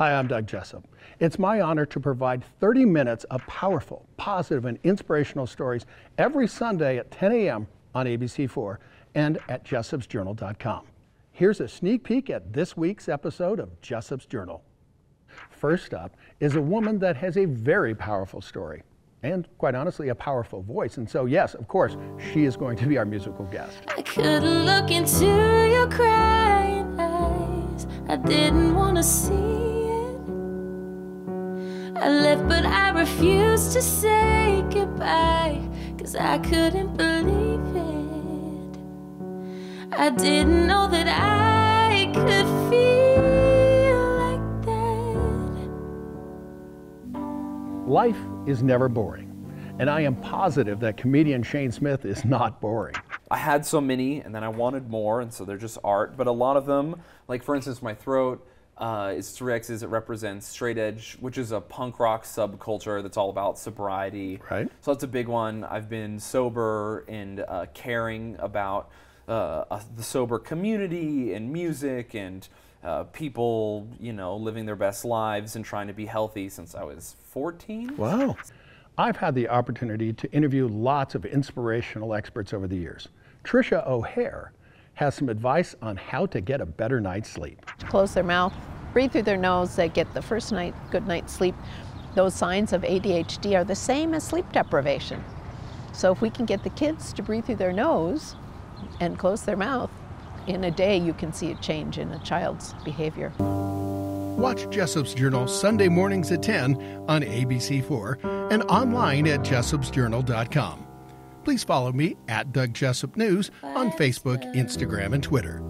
Hi, I'm Doug Jessop. It's my honor to provide 30 minutes of powerful, positive, and inspirational stories every Sunday at 10 a.m. on ABC4 and at jessopsjournal.com. Here's a sneak peek at this week's episode of Jessop's Journal. First up is a woman that has a very powerful story and, quite honestly, a powerful voice. And so, yes, of course, she is going to be our musical guest. I couldn't look into your crying eyes. I didn't want to see. I left, but I refused to say goodbye. Cause I couldn't believe it. I didn't know that I could feel like that. Life is never boring. And I am positive that comedian Shayne Smith is not boring. I had so many, and then I wanted more, and so they're just art. But a lot of them, like for instance, my throat uh, is three X's. It represents straight edge, which is a punk rock subculture that's all about sobriety. Right. So that's a big one. I've been sober and uh, caring about uh, uh, the sober community and music and uh, people, you know, living their best lives and trying to be healthy since I was 14. Wow. I've had the opportunity to interview lots of inspirational experts over the years. Trisha O'Hehir has some advice on how to get a better night's sleep. close their mouth, breathe through their nose, they get the first night, good night's sleep. Those signs of ADHD are the same as sleep deprivation. So if we can get the kids to breathe through their nose and close their mouth, in a day you can see a change in a child's behavior. Watch Jessop's Journal Sunday mornings at 10 on ABC4 and online at jessopsjournal.com. Please follow me at Doug Jessop News on Facebook, Instagram, and Twitter.